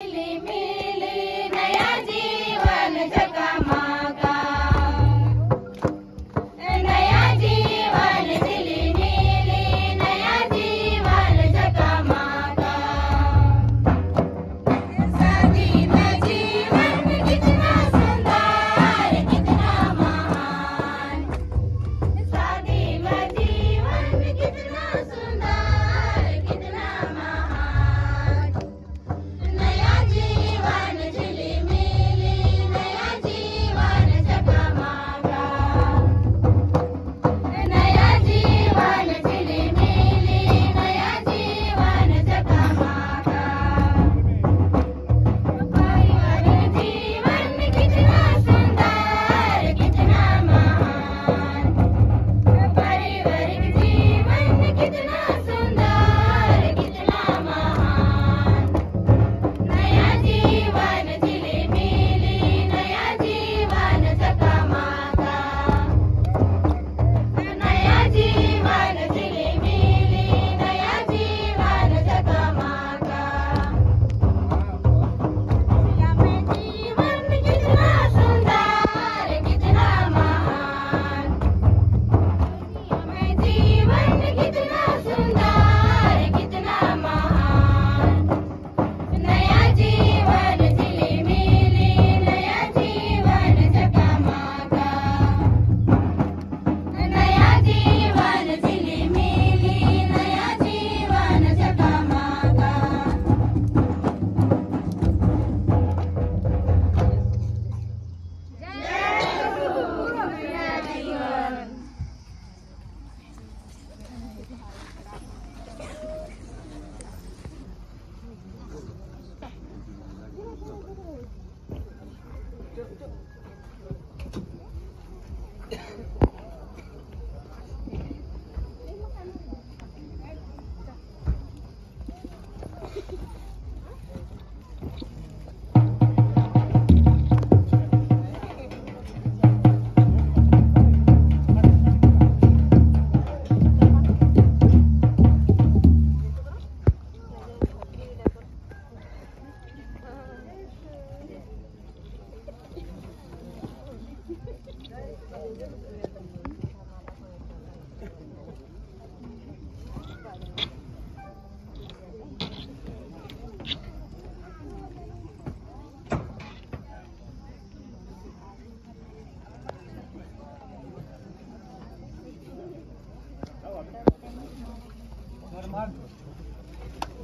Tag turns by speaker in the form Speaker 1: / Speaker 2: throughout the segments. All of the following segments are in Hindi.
Speaker 1: Amen.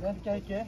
Speaker 1: Röntgen